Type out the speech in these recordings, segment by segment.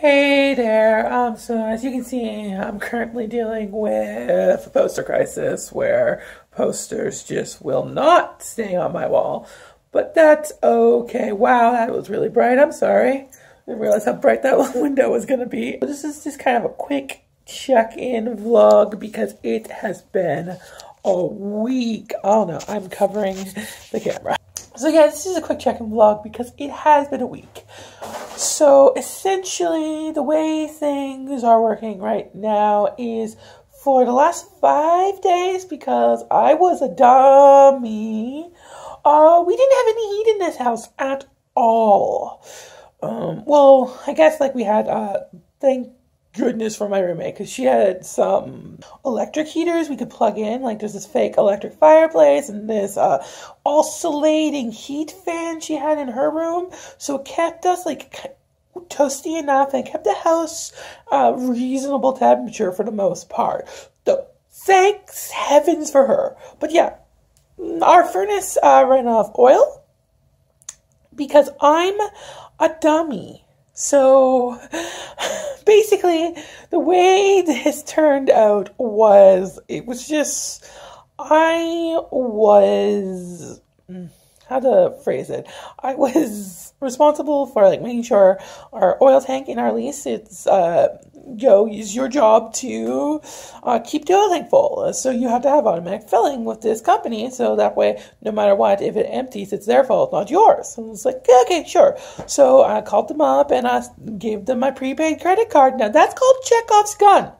Hey there. Um, so as you can see, I'm currently dealing with a poster crisis where posters just will not stay on my wall. But that's okay. Wow, that was really bright. I'm sorry. I didn't realize how bright that window was going to be. This is just kind of a quick check-in vlog because it has been a week. Oh no, I'm covering the camera. So yeah, this is a quick check-in vlog because it has been a week. So essentially, the way things are working right now is for the last five days, because I was a dummy, uh, we didn't have any heat in this house at all. Um, well, I guess like we had, uh, thank goodness for my roommate because she had some electric heaters we could plug in. Like there's this fake electric fireplace and this uh, oscillating heat fan she had in her room. So it kept us like toasty enough and kept the house uh, reasonable temperature for the most part. So thanks heavens for her. But yeah, our furnace uh, ran off oil because I'm a dummy. So basically, the way this turned out was it was just I was how to phrase it. I was responsible for like making sure our oil tank in our lease it's uh yo is your job to uh, keep the oil tank full. So you have to have automatic filling with this company so that way no matter what if it empties it's their fault not yours. And it's like okay sure. So i called them up and i gave them my prepaid credit card. Now that's called chekhov's gun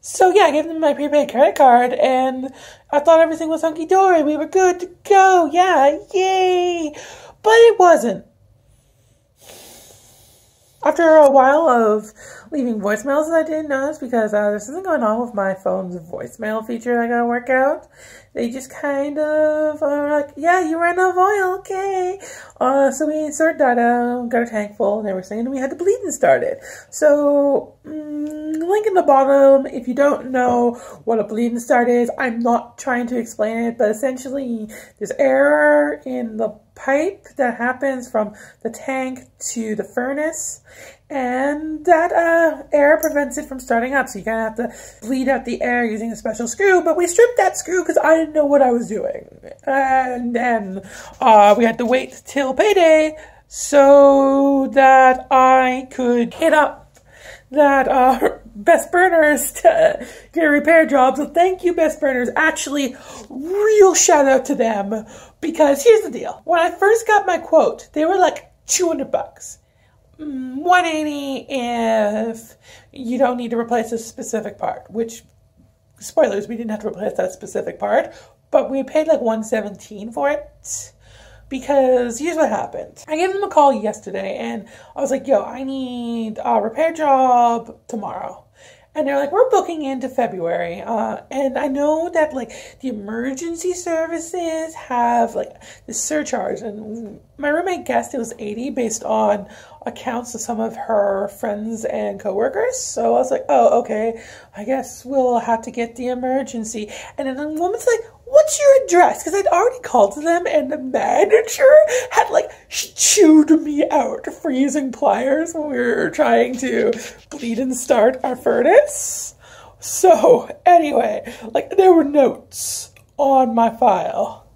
so yeah, I gave them my prepaid credit card and I thought everything was hunky dory. We were good to go. Yeah, yay. But it wasn't. After a while of leaving voicemails that I didn't notice because uh, there's something going on with my phone's voicemail feature I gotta work out. They just kind of are like, yeah, you ran out of oil, okay. Uh, so we insert data, got a tank full, and were saying we had the bleeding started. So, mm, link in the bottom, if you don't know what a bleeding start is, I'm not trying to explain it, but essentially there's air in the pipe that happens from the tank to the furnace and that uh, air prevents it from starting up. So you kind of have to bleed out the air using a special screw. But we stripped that screw because I didn't know what I was doing, and then uh, we had to wait till payday so that I could hit up that uh, Best Burners to get a repair job. So thank you, Best Burners. Actually, real shout out to them because here's the deal. When I first got my quote, they were like 200 bucks. 180 if you don't need to replace a specific part, which, spoilers, we didn't have to replace that specific part, but we paid like 117 for it. Because here's what happened. I gave them a call yesterday and I was like, yo, I need a repair job tomorrow and they're like, we're booking into February. Uh, and I know that like the emergency services have like the surcharge, and my roommate guessed it was 80 based on accounts of some of her friends and coworkers. So I was like, oh, okay, I guess we'll have to get the emergency. And then the woman's like, what's your address? Because I'd already called them and the manager had like chewed me out for using pliers when we were trying to bleed and start our furnace. So anyway, like there were notes on my file.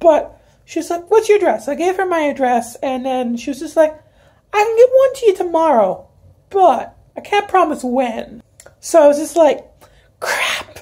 But she's like, what's your address? I gave her my address and then she was just like, I can get one to you tomorrow, but I can't promise when. So I was just like, crap.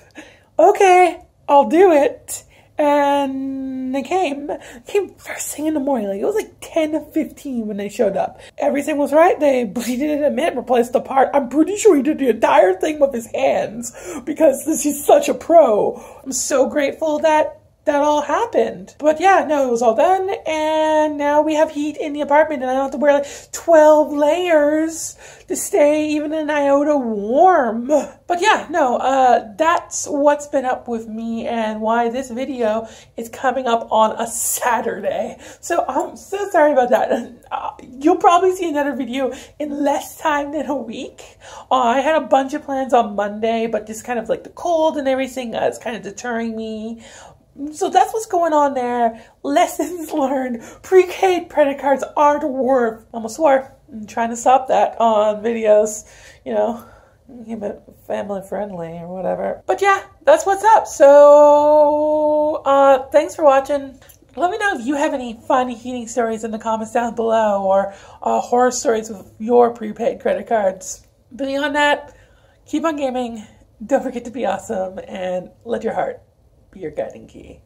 Okay, I'll do it. And they came, came first thing in the morning. Like it was like 10 to 15 when they showed up. Everything was right. They bleeded it in a replaced the part. I'm pretty sure he did the entire thing with his hands because this, he's such a pro. I'm so grateful that that all happened. But yeah, no, it was all done, and now we have heat in the apartment, and I don't have to wear like 12 layers to stay even an iota warm. But yeah, no, uh, that's what's been up with me and why this video is coming up on a Saturday. So I'm so sorry about that. Uh, you'll probably see another video in less time than a week. Uh, I had a bunch of plans on Monday, but just kind of like the cold and everything uh, is kind of deterring me. So that's what's going on there. Lessons learned. Prepaid credit cards aren't worth, almost swore, I'm trying to stop that on videos, you know, family friendly or whatever. But yeah, that's what's up. So, uh, thanks for watching. Let me know if you have any fun heating stories in the comments down below or uh, horror stories with your prepaid credit cards. Beyond that, keep on gaming. Don't forget to be awesome and let your heart your guiding key.